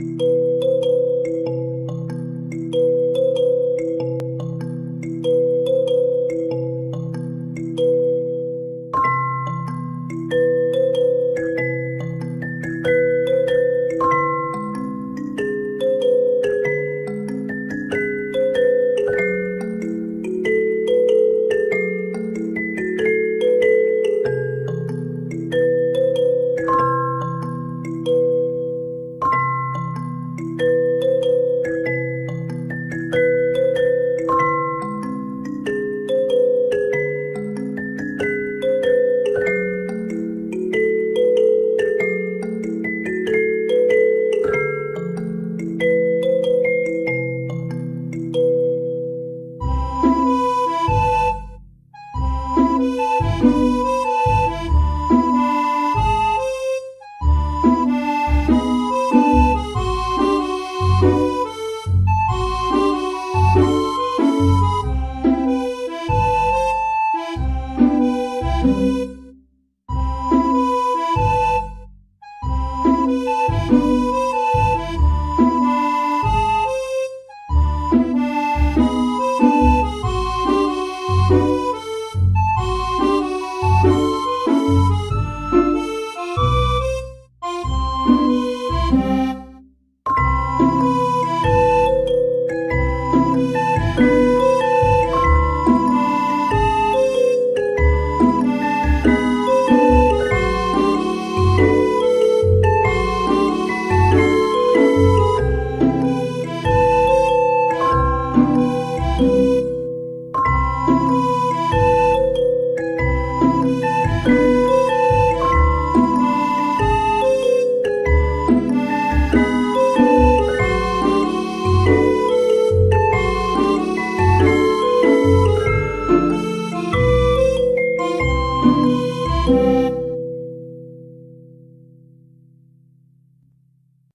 you